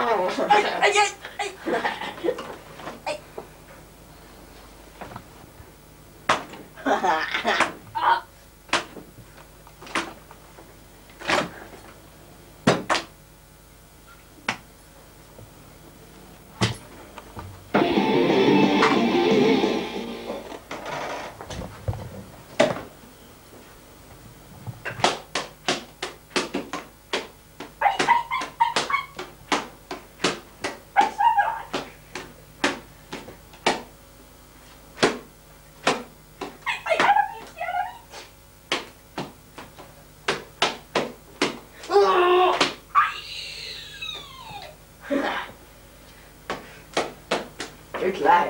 ay, ay, ay. ay. like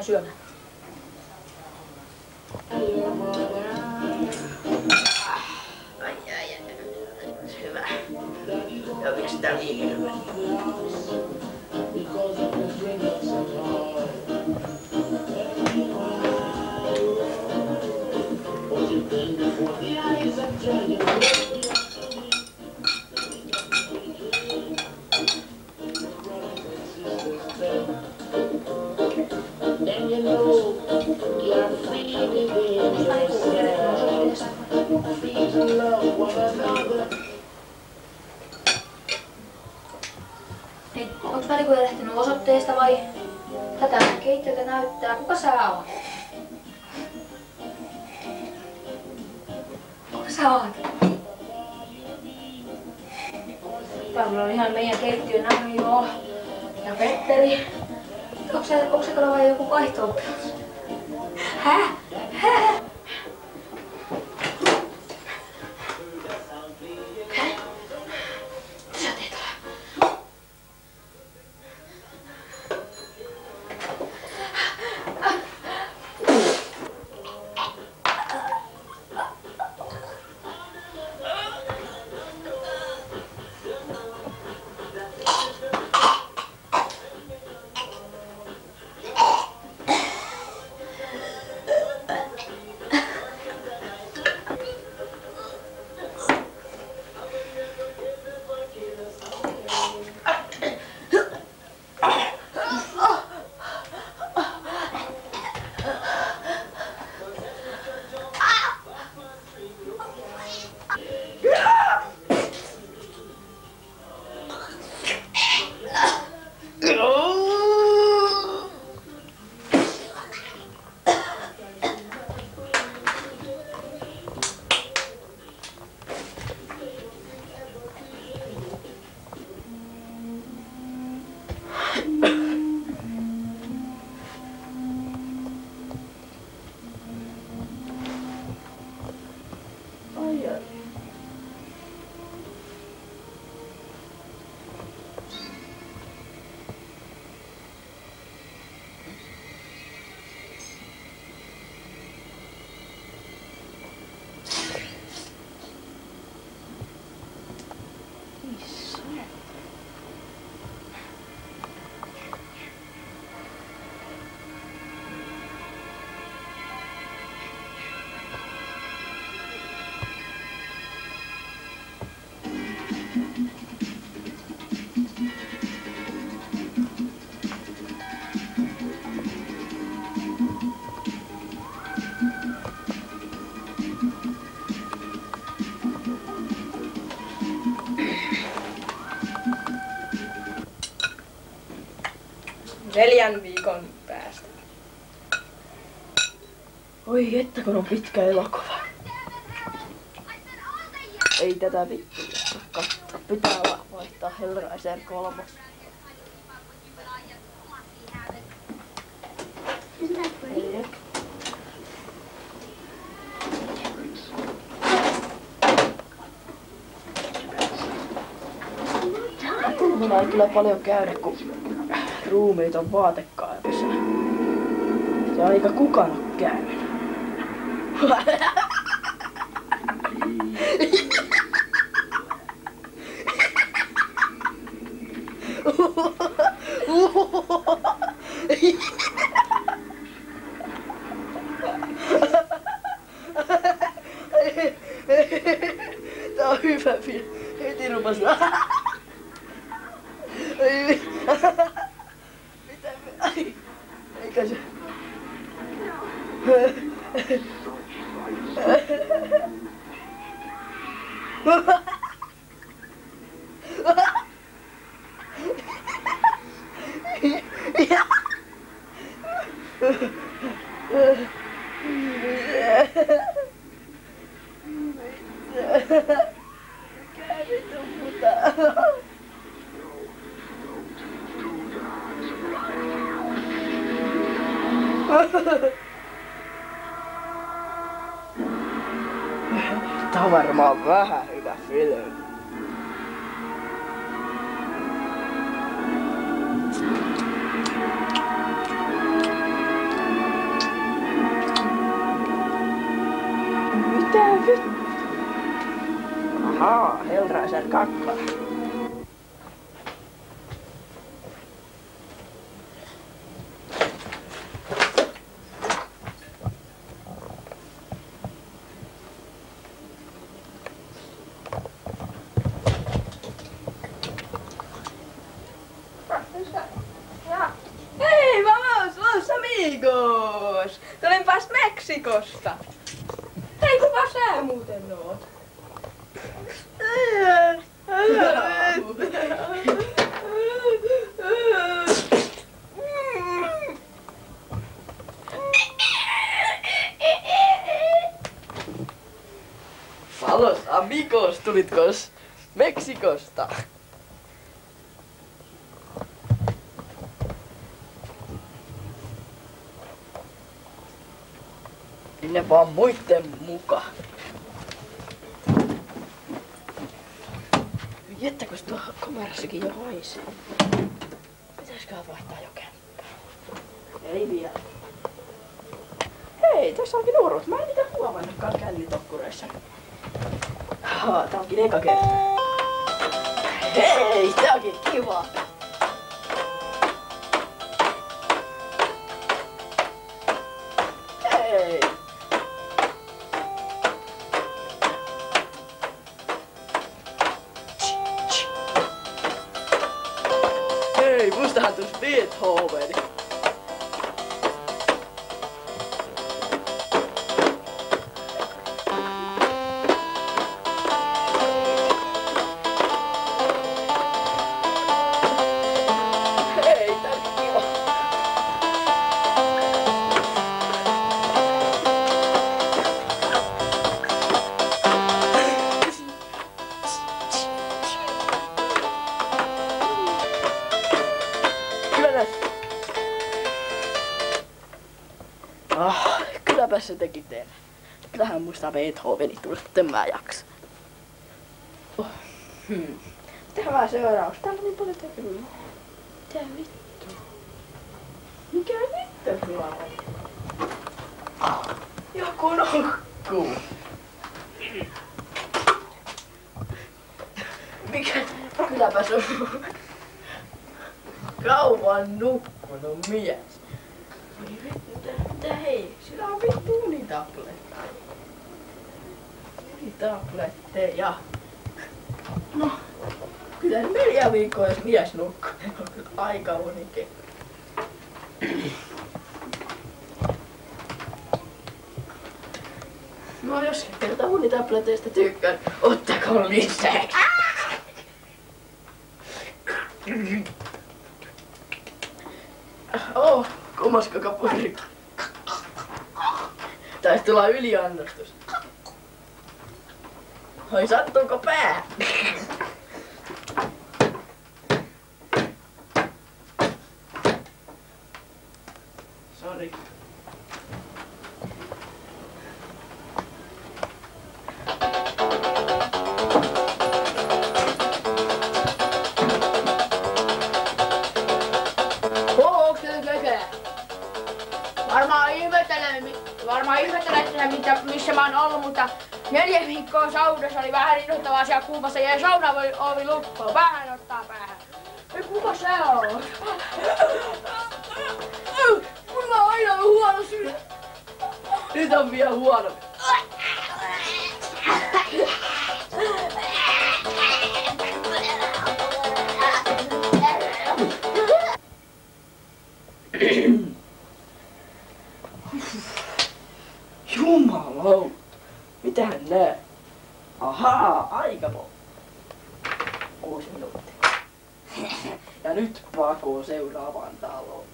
majeur. Yeah, neljän viikon päästä. Oi että kun on pitkä elokuva. Ei tätä vittu katsoa. Pitää olla vaihtaa Hellraiser kolmas. Minä ei kyllä paljon käydä, kun ruumiit on vaatekaapissa. Ja aika kukana käynyt. amigos, tulitkos Meksikosta? Sinne vaan muitten muka. Jättäkös tuo kamerassakin jo haisee? Pitäisköhän vaihtaa jo kämppää? Ei vielä. Hei, tässä onkin nuoruus. Mä en niitä huomannutkaan kännitokkureissa. Haa, tää onkin eka kerta. Hei, tää onkin kiva. Kyllähän muista Beethoveni tuli, että mä jaksa. Oh. Hmm. Tehdään vähän seuraus. Täällä on niin paljon tekemistä. Mitä vittu? Mikä vittu sulla on? Joku nukkuu. Mikä? Kylläpä se on kauan nukkunut mies. Oi vittu, tää- tää hei, sillä on vittu unitabletteja. Unitabletteja. No, kyllä neljä viikkoa jos mies nukkuu, aika unikin. No jos kerta unitableteista tykkään, ottakaa lisää. Oh, kummasko kapuri. Taisi tulla yliannostus. Oi, sattuuko pää? Ja sauna oli ovi lukkoon. Vähän ottaa päähän. Ei kuka sä oot? Mulla on aina ollut huono syy. Nyt on vielä huono. Jumala, mitähän nää? Ahaa, aika po. Kuusi minuuttia. Ja nyt pakoo seuraavaan taloon.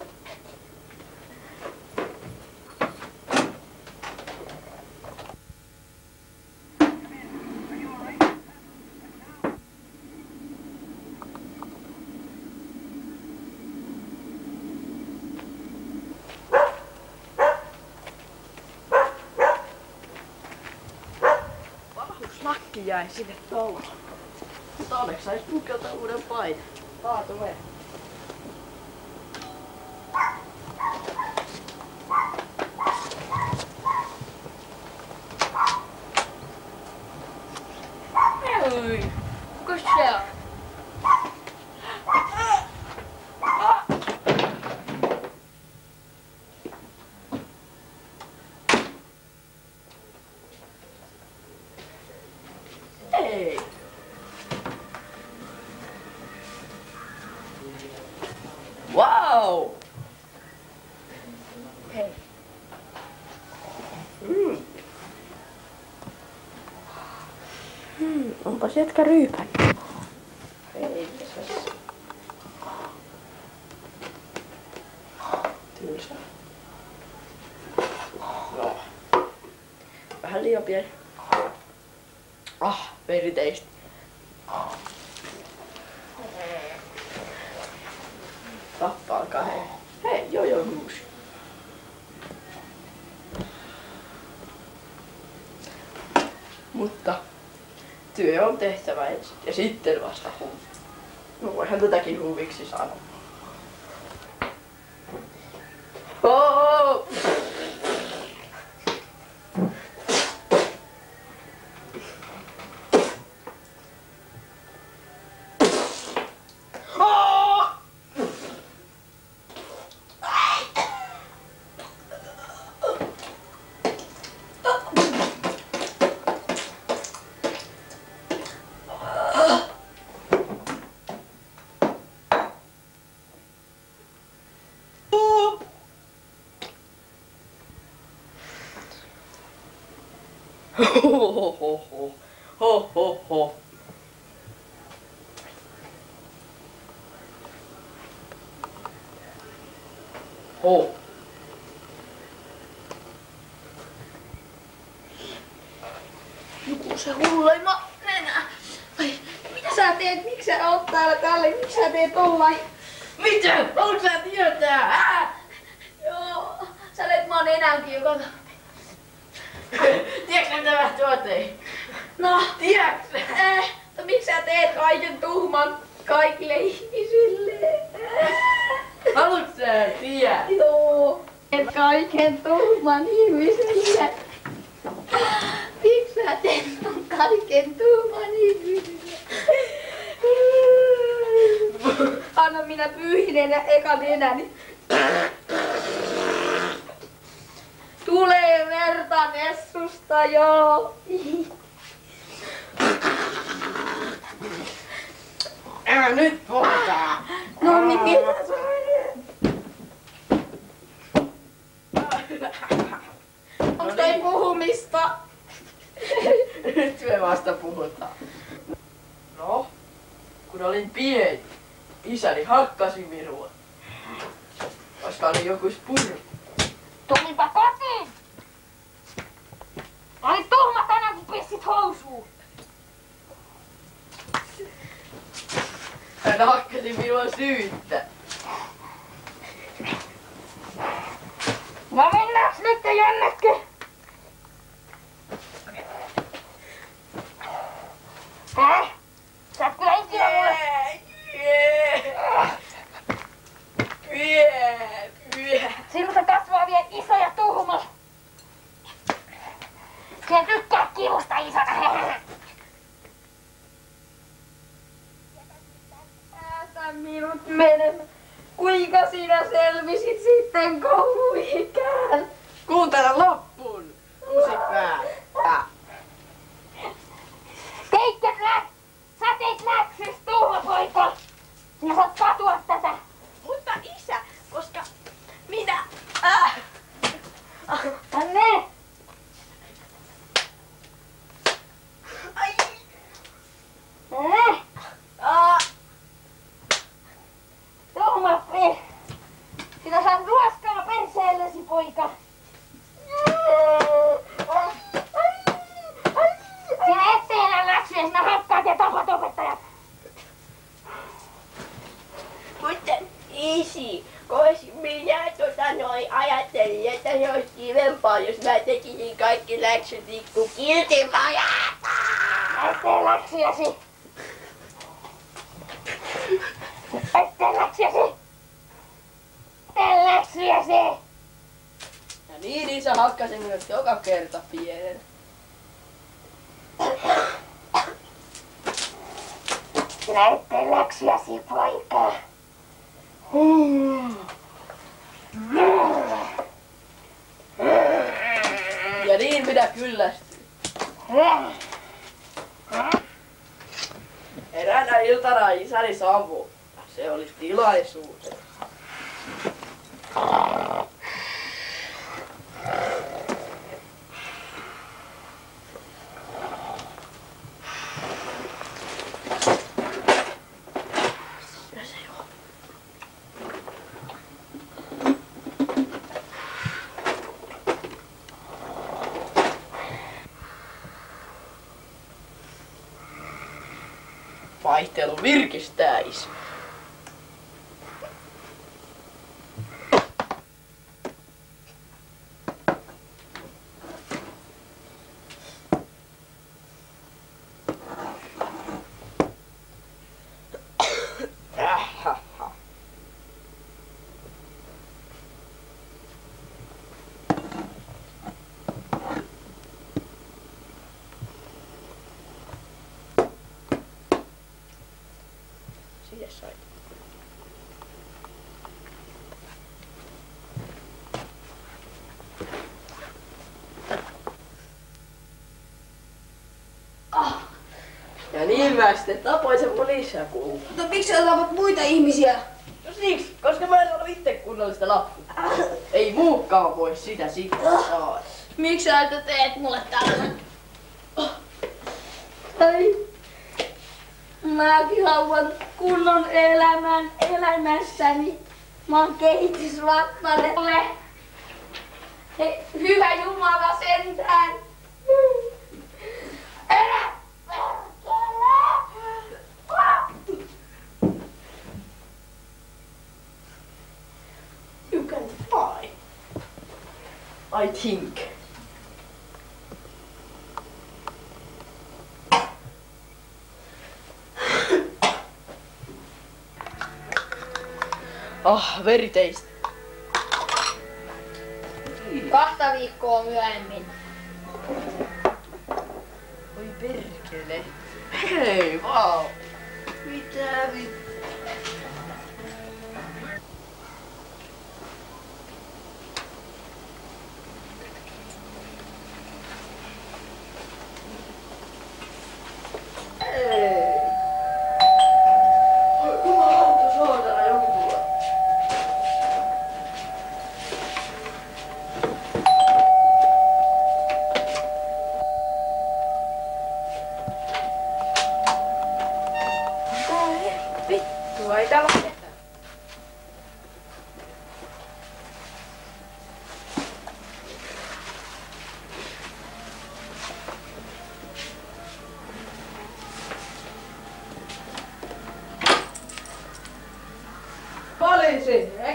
Vahvuuslakki jäi sinne taloon. Mutta onneksi sais pukeutua uuden paidan. Taa tulee. Hei. Kus se on? Ei. Wow! Hei. Mm. Hmm, onpas jätkä ryypän. Ei, mitäs? Tylsä. No. Vähän liian pieni. Ah, perinteistä. Tappaa hei. Hei, joo joo kuusi. Mutta tehtävä ensin ja sitten vasta huvi. No voihan tätäkin huviksi sanoa. Oh! Ho ho ho No niin, mitä sä Onks toi puhumista? Nyt me vasta puhutaan. No, kun olin pieni, isäni hakkasi minua. Koska oli joku spurri. Tulipa kotiin! Olit tuhma tänään, kun pissit housuun. Hän hakkasi minua syyttä. No mennäänkö nyt jonnekin? Häh? Sä et kyllä ikinä mulle... Vie, vie. Sinusta kasvaa vielä iso ja tuhma. Tykkää kivusta isona. Päätä minut menemään. Kuinka sinä selvisit sitten kouluikään? Kuuntele loppuun. Kusi pää. Teitkö lä... Sä teit läksys, tuhma poika. Sinä saat katua tätä. Mutta isä, koska minä... Äh, Tänne. ai, äh, tuhma pe... Sinä saat ruoskaa perseellesi, poika. Sinä et tee enää läksyjä, sinä hakkaat ja tapat opettajat. mutta isi, koska minä tota noin ajattelin, että se olisi kivempaa, jos mä tekisin kaikki läksyt niin kuin. Et tee läksyjäsi. Tee läksyjäsi. Ja niin isä hakkasi minut joka kerta pienen. näette läksyäsi, poika. Ja niin minä kyllästyin. Eräänä iltana isäni sammuu. Se oli tilaisuus. Vaihtelu virkistäis. Ja niin mä sitten tapoin sen mun lisäkuun. Mutta miksi sä tapat muita ihmisiä? No siksi, koska mä en ole itse kunnollista lappua. Ei muukaan voi sitä sitten saada. Miksi sä et teet mulle tällainen? Ai. Mäkin haluan kunnon elämän elämässäni. Mä oon kehitysvappale. Hei, hyvä Jumala sentään. I think. Ah, veriteistä. Kahta viikkoa myöhemmin. Oi perkele. Hei, vau. Wow. Mitä vittu?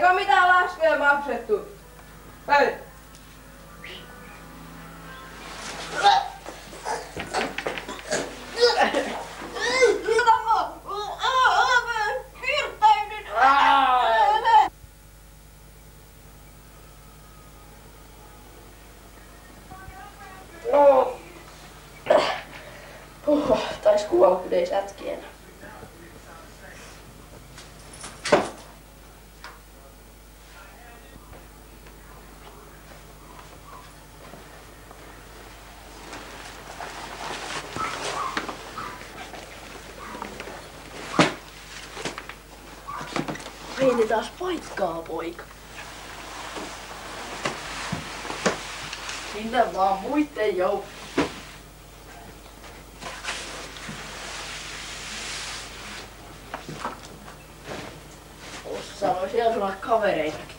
Eikö mitään laskuja maksettu? Hei. No. Huh, tais kuolla, kun ei sätki enää. Meini taas paikkaa, poika. Sinne vaan muitten joukko. Ossa sanoi, siellä sulla kavereitakin.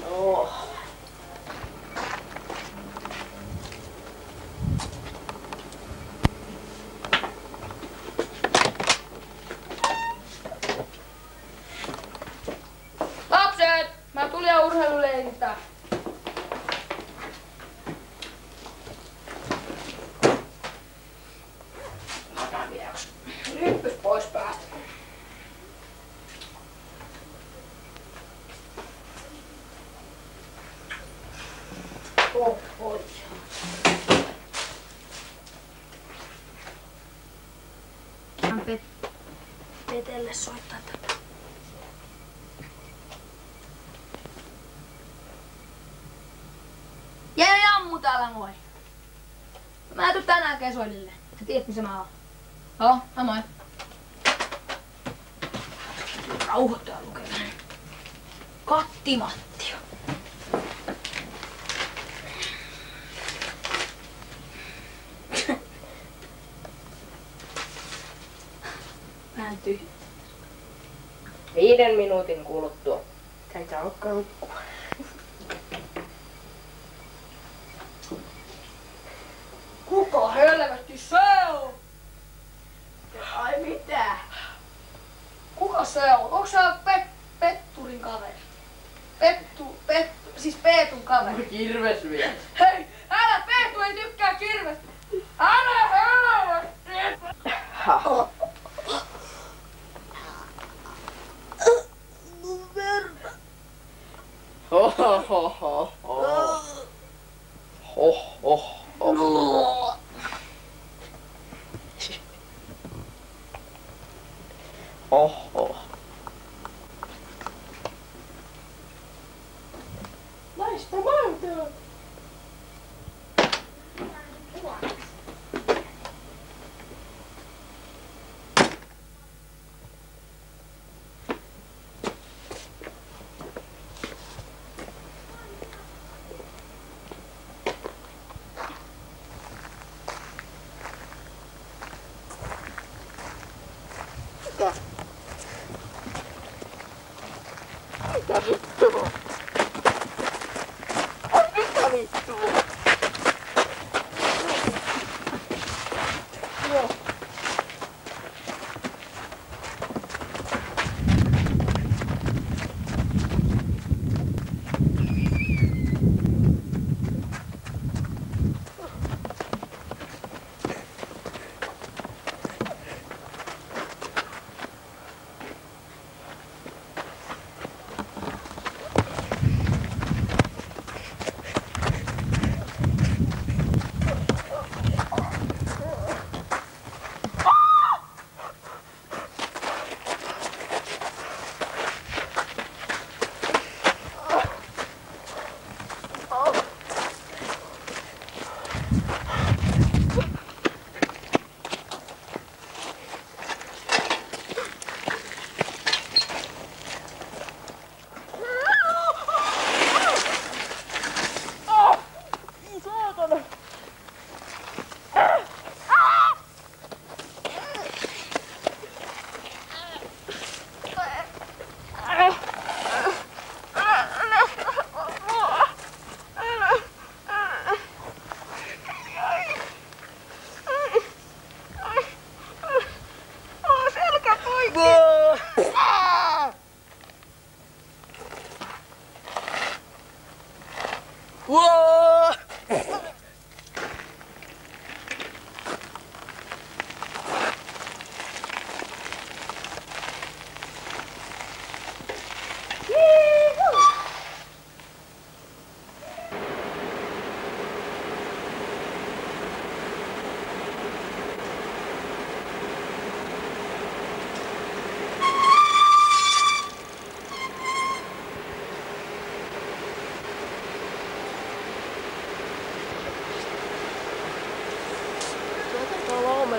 No. Lapset! Mä tulin urheiluleikistä. Petelle soittaa tätä. Jee, Jammu täällä moi. Mä en tänään kesoilille. Sä tiedät missä mä oon. Joo, no moi. Rauhoittaa lukemaan. Katti Mattio. Vähän tyhjä. Viiden minuutin kuluttua. Eikä olekaan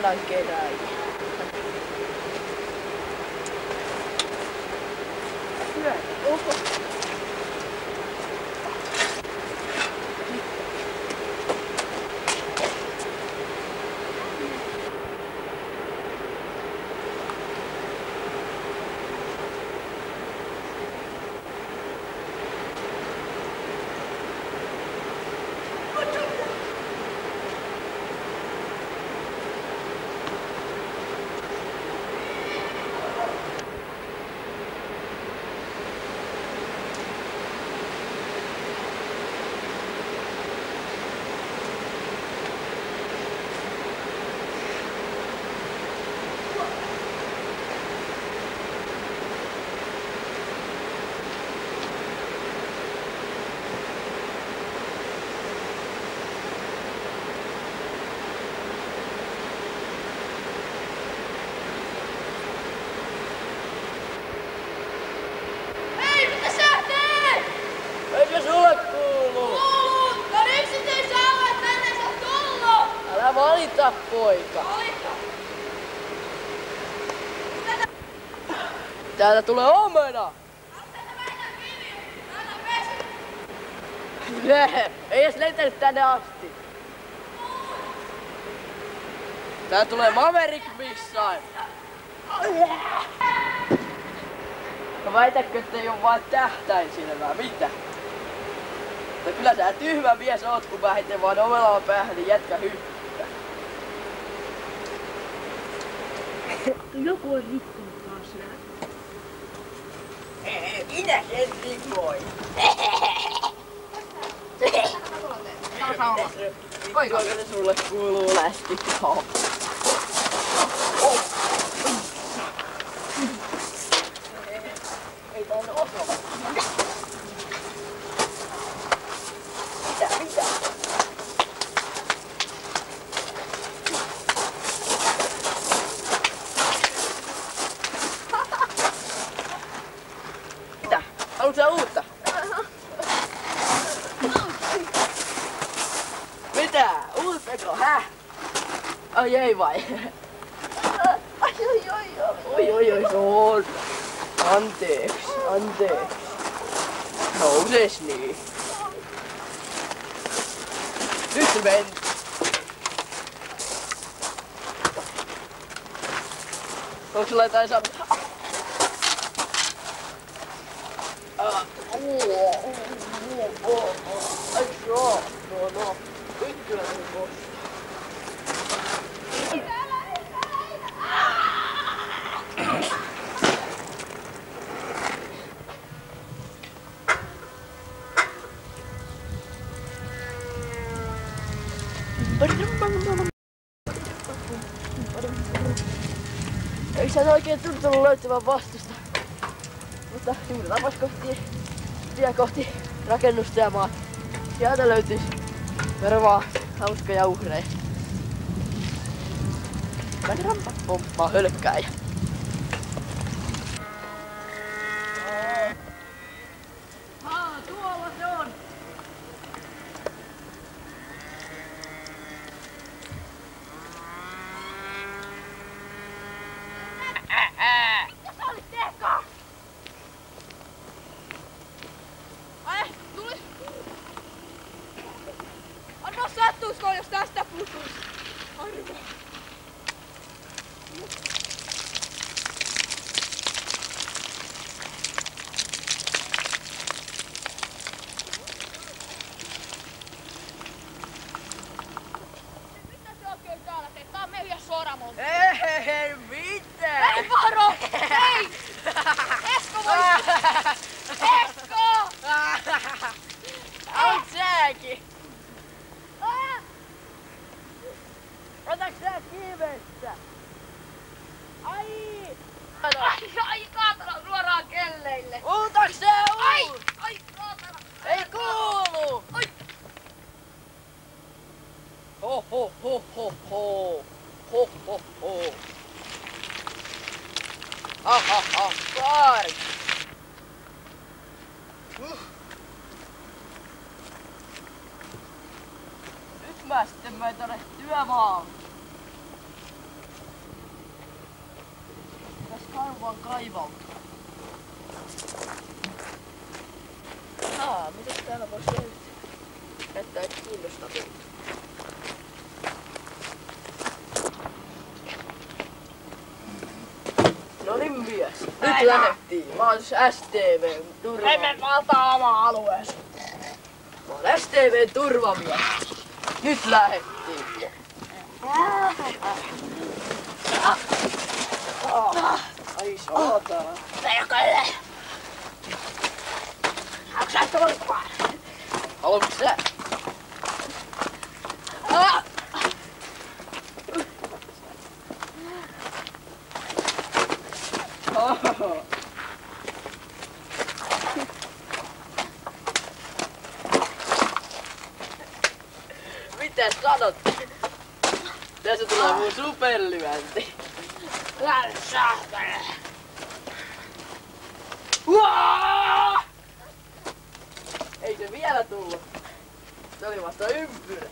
մոլակերը։ Täältä tulee omena. Ei edes lentänyt tänne asti. Tää tulee Maverick Missile. No väitätkö, että ei oo vaan tähtäinsilmää? Mitä? No kyllä sä tyhmä mies oot, kun mä heitän vaan omelaan päähän, niin jätkä hyppää. Joku on rikkonut. Minä sen rikoin. Se sulle kuuluu läski? Ei tää ole osa. Mitä, mitä? Mitä? Haluatko sä uutta? Mitä? Uutteko, häh? Ai ei vai? Ai oi oi oi. Oi oi oi se on. Anteeksi, anteeksi. Nouses niin. Nyt se meni. Onko sulla jotain sanoa? Ah, oo, oo, oo, oo. Ai joo, no no. Nyt kyllä se kostaa. Eikö sä oikein tuntunut löytävän vastusta? Mutta juuritaanpas kohti, tie kohti rakennusta ja maa. Sieltä löytyisi varmaan hauskoja uhreja. Mä rampa pomppaa hölkkääjä. Aa, tuolla se on. Ai, tulis. Anna sattuisko, jos tästä putus. Arvo. Mitä se oikein täällä teet? Tää on meidän soramon. Ei mitään! Ei varo! Ei! Esko voi... Esko! Oot säkin! Ah! Otaks sä kivestä? Ai! Ai, ai, kaatana suoraan kelleille. Uutaks sä Ai, uut? ai, kaatana. Ei kuulu! Ai. Ho ho ho ho ho! Ho ho ho! Ha ha ha! Kaari! Uh. Nyt menen tonne työmaalle. Tässä kaivaan kaivautua. Aa, mitä täällä voisi löytyä? Näyttää kiinnostavilta. No niin mies. Nyt lähdettiin. Mä oon siis STV turvamies. Emme valtaa omaa alueensa. Mä oon STV turvamies. Nyt lähdettiin. Ai saatana. Perkele. Onko sä tullut vaan? Haluatko sä? Ah! Oh. Mitä sanot? Tässä tulee mun superlyönti. Lähde saatana. Uaa! Ei se vielä tullut. Se oli vasta ympyrä.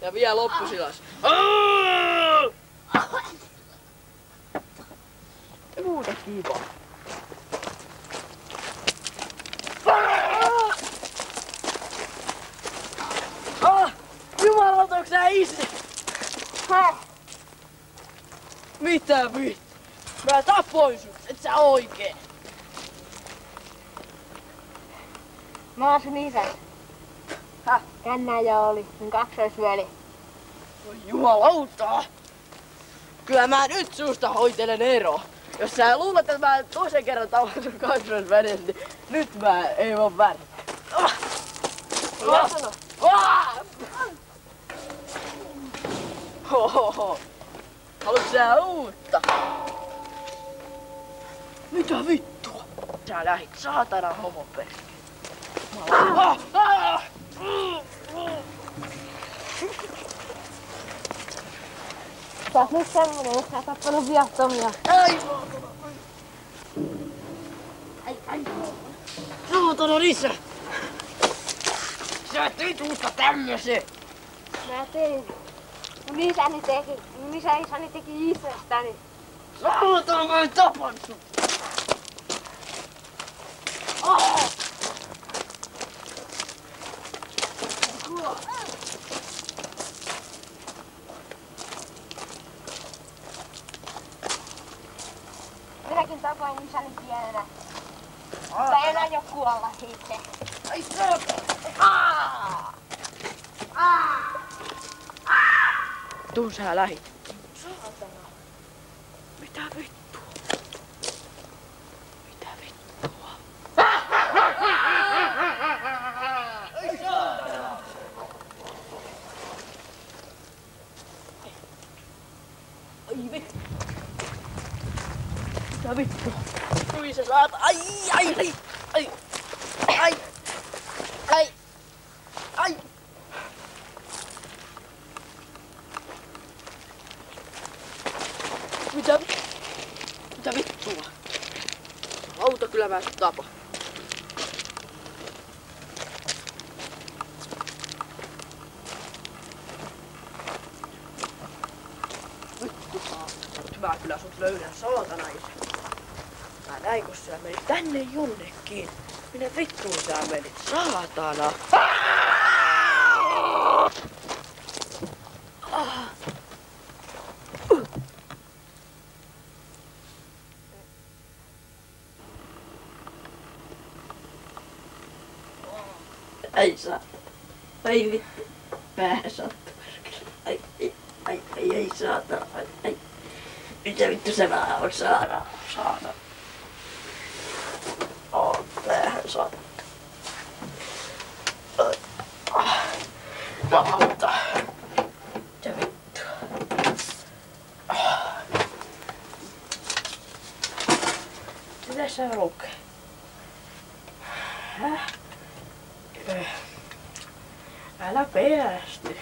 Ja vielä loppusilas. Muuta kiva. Ah! Jumalauta, onks nää? Häh? Mitä vittu? Mä tapoin sut, et sä oikein. Mä oon sun isä. Häh? Kännäjä oli, mun kaksoisveli. Voi jumalauta! Kyllä mä nyt susta hoitelen ero. Jos sä luulet, että mä toisen kerran tavan sun kaksoisveden, niin nyt mä ei oo väliä. Ah! Ah! Hohoho. Haluat sä uutta? Mitä vittua? Sä lähit saatana homoperkki. Ah! Ah! Sä oot nyt semmonen, että sä oot tappanut viattomia. Ai! Ai, ai. Saatana lisä! Sä et vituutta tämmösen! Mä tein. Mun isäni teki, mun isä isäni teki itsestäni. Saatana mä en tapan sut! Ah! Minäkin tapoin isäni pienenä. Mutta en aio kuolla itse. Ai saatana! Ah! Tuu sä lähit. Saatana. Mitä vittua? Mitä vittua? Ai saatana! Ai vittu. Mitä vittua? Tuli se saata. Ai, ai, ai, ai, ai, ai, ai. Mitä? Mitä vittua? Auto kyllä mä sut tapa. Vittu saatana. Nyt mä kyllä sut löydän saatana isä. Mä näin kun sä menit tänne jonnekin. Minne vittuun sä menit? Saatana. Ai saa. Ai vittu. Päähän sattuu. Ai, ai, ai, ai, ai saatana. Ai, ai. Mitä vittu se vähän on saada? Saada. Oh, päähän sattuu. Ai. Ah. Jumalauta. Mitä vittua? Ah. Mitä se lukee? Häh? Öh. Älä pelästy.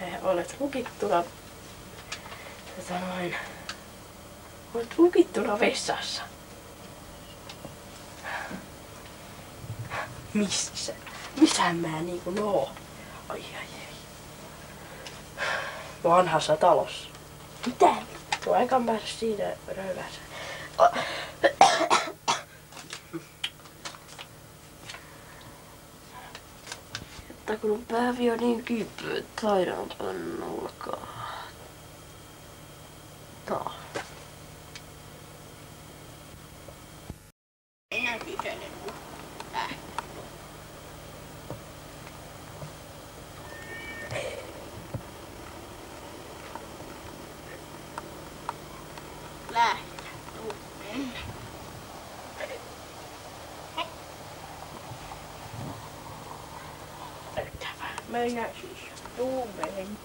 He, olet lukittuna... Tätä noin... Olet lukittuna vessassa. Missä? Missä mä niinku noo? Ai ai ai. Vanhassa talossa. Mitä? Tuo aikaan päästä siitä röyvässä. Että kun päivi on niin kipeä, että sairaan nulkaa. Tämä meidän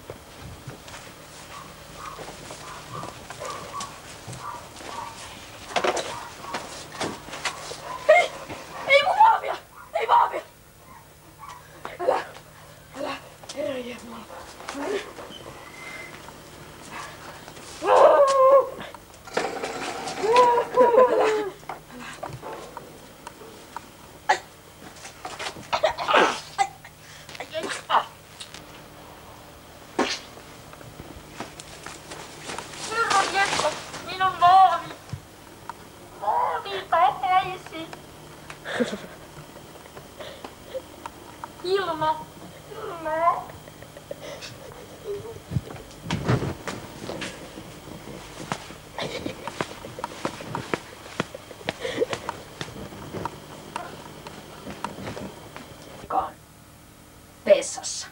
vessassa.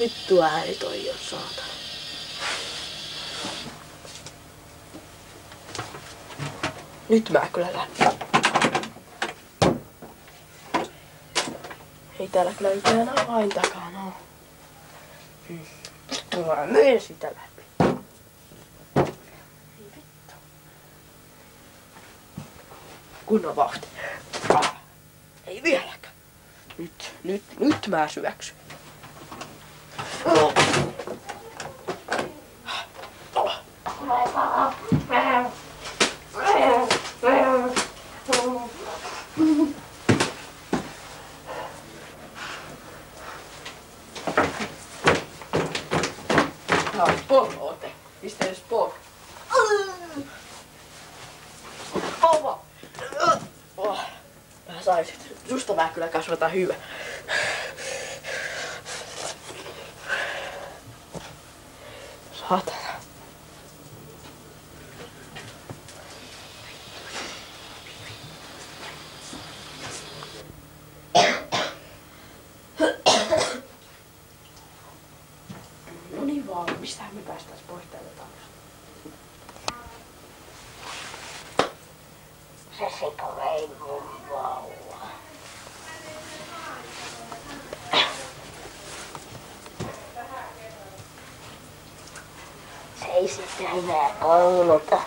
Vittu ääni toi jo saata. Nyt mä kyllä lähden. Ei täällä kyllä yhtään mitään ainakaan oo. Hmm. Vittu mä myin sitä läpi. Ei vittu. Kunnon vauhti. Nyt, nyt, mä syöksyn. No. Mistä. Susta mä kyllä kasvataan hyvä. Saatana. No niin vaan, mistähän me päästäis pois täältä talosta? Jessica vei mun vauva. Se ei sitä enää kouluta.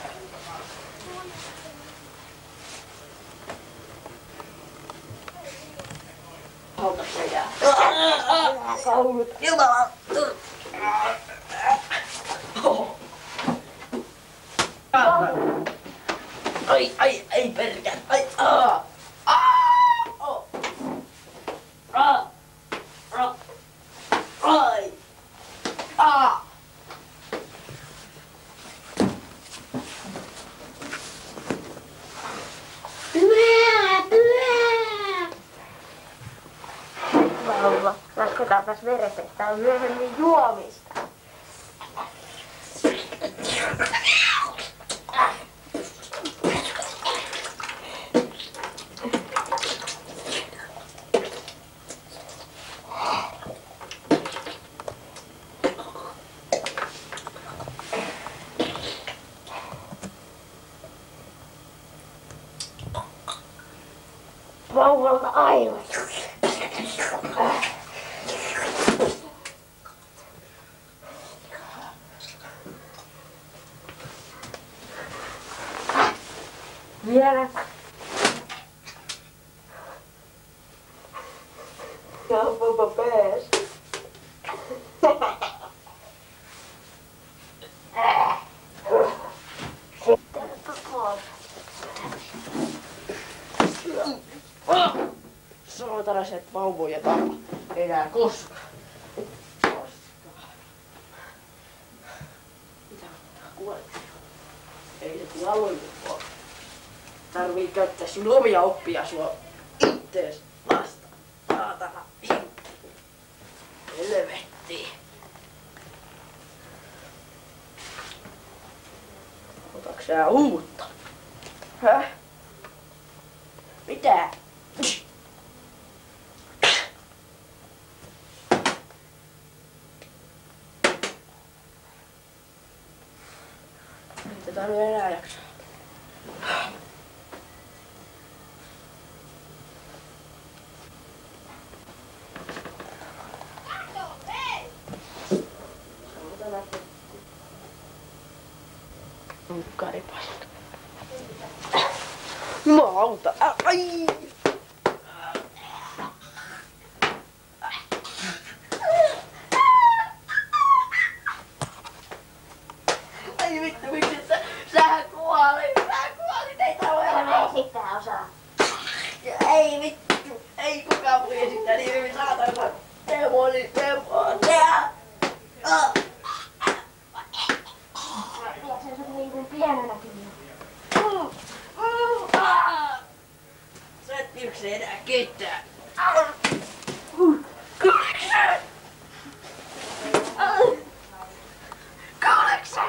Hautas se jää. Älä kouluta. Jumala. Ai, ai, ai perkele. Ai, aa. Aa. Oh. Aa. Aa. Ai. Aa. Pyö, pyö. Vauva, jatketaanpas veresestä on myöhemmin juomista. Vauvalla aivan. Vielä. Ja vauva pääs. Sitten pois. Saatana se vauvoja tapa. Enää koskaan. Koskaan. Mitä? Kuolet? Ei se. Tarvii käyttää sun omia oppia sua ittees vasta. Saatana. Helvetti. Otaks sä uutta? Häh? Mitä? Tätä nyt enää jaksa. Karipaska. Jumalauta. Ä- Ai! Ai vittu, miksi sä, sä kuolit? Sä kuolit, ei tää voi olla. Ei sitä osaa. Ei vittu, ei kukaan voi esittää niin hyvin saatana. Demoni, demonia. Ah. Tiedätkö, se niin kuin pienenäkin. Uh, uh, ah. Sä et yksin enää ketään. Ah. Uh, kuuleeko sä? Ah. Kuuleeko sä?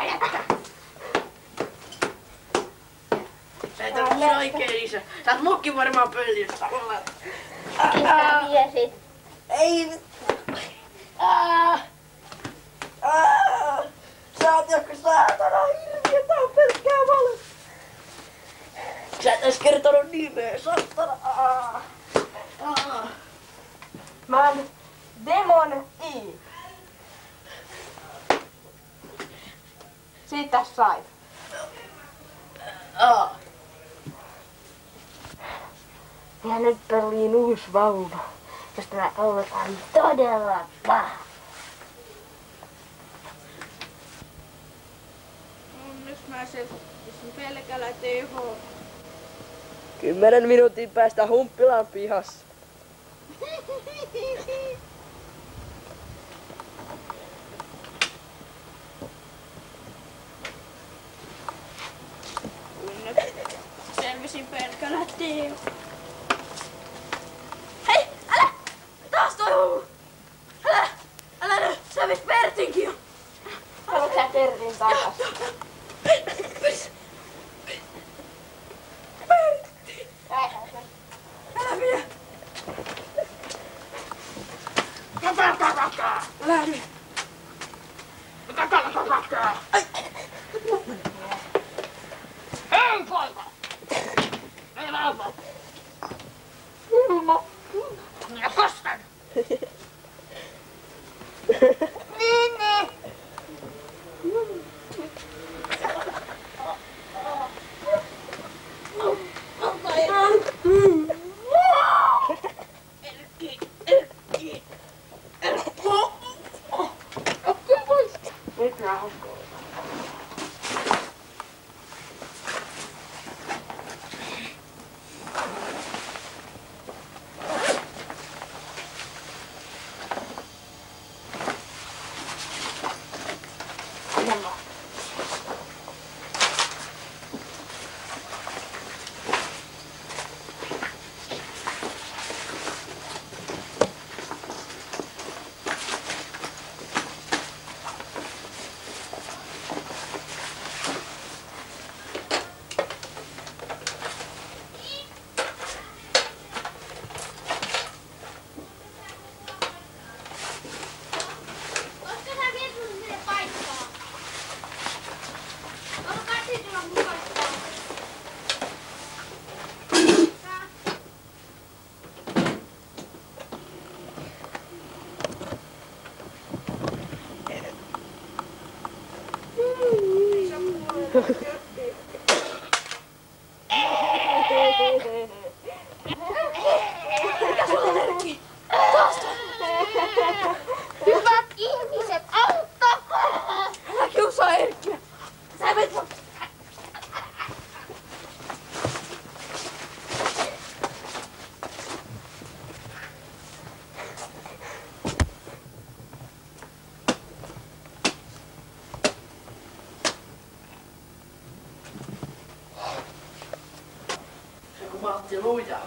Sä et oo mun oikein isä. Sä oot mukki varmaan pöljystä. Mistä tiesit? Ei. Ah. ihmeen sattana. Ah. Ah. Man Demon Eve. Siitä sait. Ah. Ja nyt peliin uusi vauva, josta mä odotan todella paha. Mä selvisin pelkällä teho. Kymmenen minuutin päästä Humppilan pihassa. Lujaa.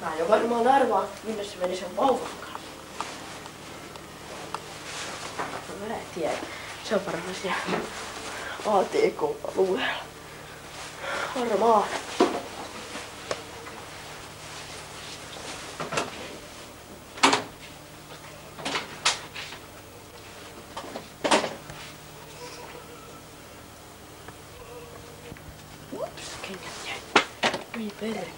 Mä jo varmaan arvaan, minne se meni sen vauvan kanssa. No mä en tiedä. Se on varmaan siellä ATK-alueella. Varmaan. Ups, kengät jäi. Ei perkele.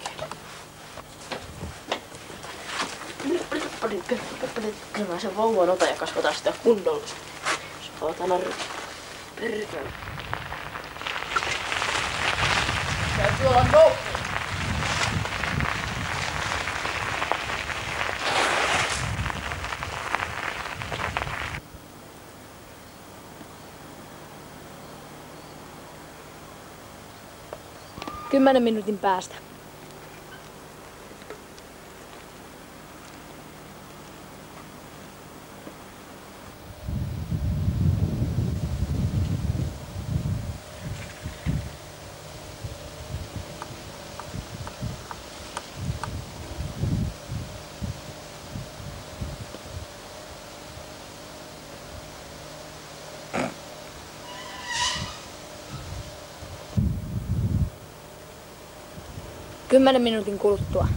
Kyllä mä sen vauvan otan ja kasvataan sitä kunnolla. Saatana perkele. Täytyy olla nopeasti. Kymmenen minuutin päästä. Kymmenen minuutin kuluttua.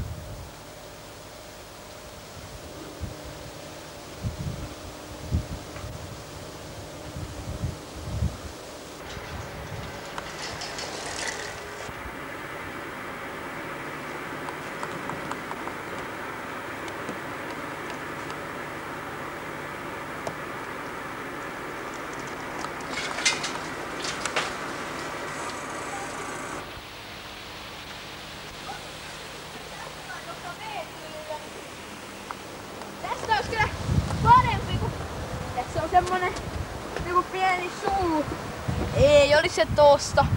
どうした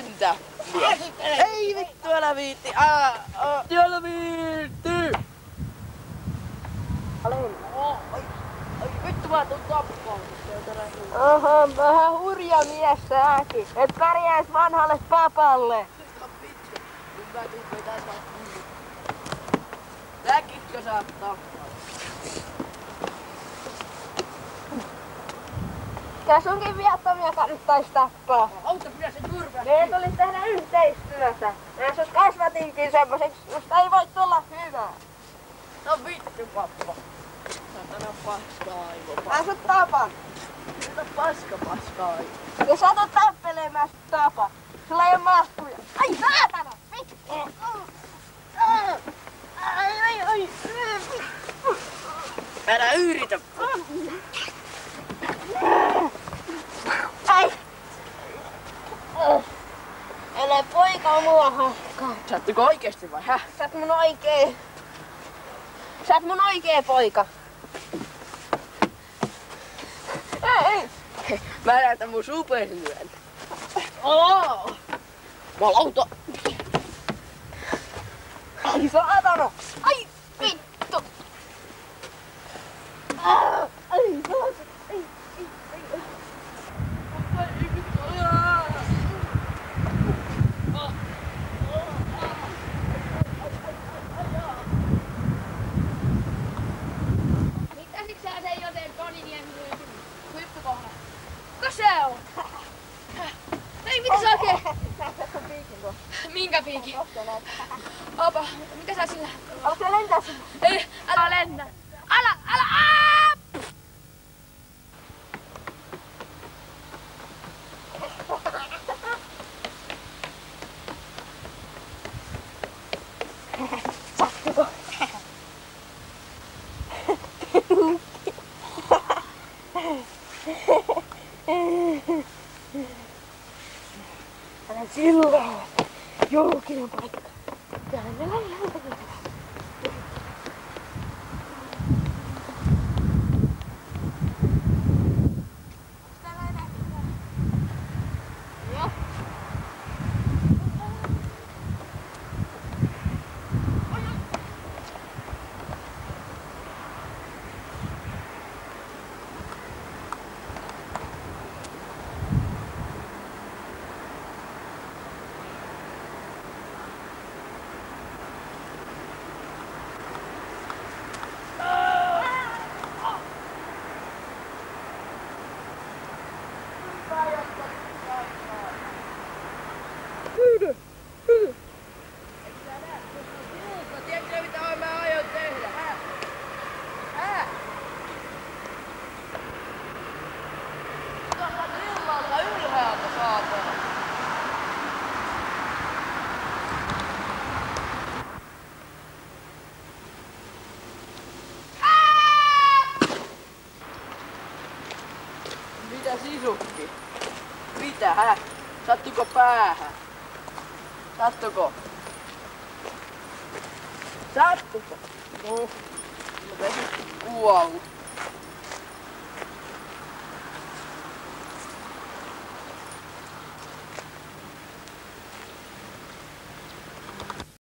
Lentää? Ei vittu, älä viitti. Aa, aa, älä viitti. Oh, ai, ai vittu, mä tuun. Oho, vähän hurja mies säkin. Et pärjäis vanhalle papalle. Näkitkö sä Kyllä sunkin viattomia kannattais tappaa. Auta pidä sen turvaa. Meidän tulisi tehdä yhteistyötä. Ja jos kasvatinkin semmoiseksi, josta ei voi tulla hyvää. No vittu pappa. Satana paska aivo. Mä sut tapan. Mitä paska paska aivo. Ja sä tulet tappelemaan sut tapa. Sulla ei oo mahtuja. Ai saatana! Vittu! Ai, ai, ai. Älä yritä. Ai. Älä poika mua hakkaa. Sattuko oikeesti vai häh? Sä oot mun oikee. Sä oot mun oikee poika. Ei, ei. Mä näytän mun superlyöntä. Oh! Malauta. Ai saatana! Ai vittu! Ai saatana! hakkan peegingu. minge peegi. Aba, mida sa sinna? aga sa lendasid. ei, ära lenda. ära, ära, ära. you know, like ha. Satu go pa. Satu go. Satu go.